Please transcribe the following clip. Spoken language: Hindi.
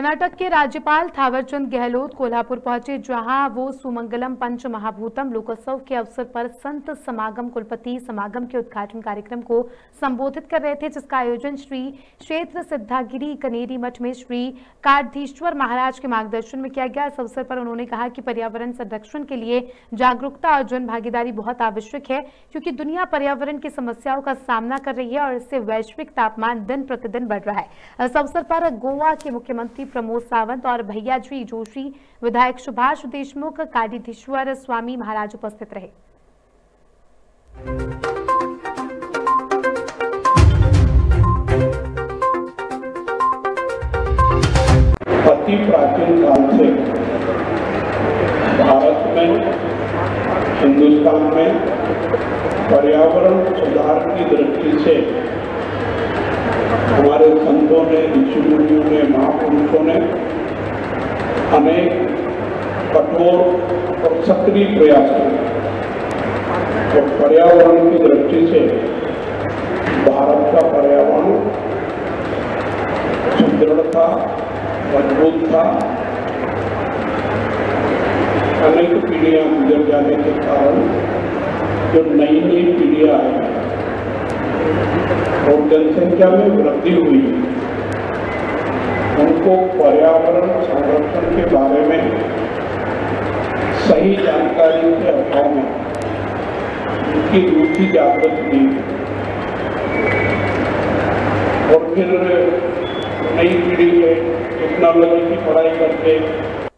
कर्नाटक के राज्यपाल थावरचंद गहलोत कोल्हापुर पहुँचे, जहाँ वो सुमंगलम पंच महाभूतम लोकोत्सव के अवसर पर संत समागम, कुलपति समागम के उद्घाटन कार्यक्रम को संबोधित कर रहे थे, जिसका आयोजन श्री क्षेत्र सिद्धागिरी कनेरी मठ में श्री कार्थीश्वर महाराज के मार्गदर्शन में किया गया। इस अवसर पर उन्होंने कहा कि पर्यावरण संरक्षण के लिए जागरूकता और जन भागीदारी बहुत आवश्यक है, क्योंकि दुनिया पर्यावरण की समस्याओं का सामना कर रही है और इससे वैश्विक तापमान दिन प्रतिदिन बढ़ रहा है। इस अवसर पर गोवा के मुख्यमंत्री प्रमोद सावंत और भैयाजी जोशी, विधायक सुभाष देशमुख, कालीधीश्वर स्वामी महाराज उपस्थित रहे। प्राचीन काल से भारत में, हिंदुस्तान में पर्यावरण सुधार की दृष्टि से संतों ने ऋषि मुनियों ने, महापुरुषों ने अनेक कठोर और सक्रिय प्रयास किए। और पर्यावरण की दृष्टि से भारत का पर्यावरण सुदृढ़ था, मज़बूत था। अनेक पीढ़ियाँ गुजर जाने के कारण जो नई नई पीढ़ियाँ जनसंख्या में वृद्धि हुई उनको पर्यावरण संरक्षण के बारे में सही जानकारी के अभाव में उनकी रुचि जागृत हुई और फिर नई पीढ़ी में टेक्नोलॉजी की पढ़ाई करके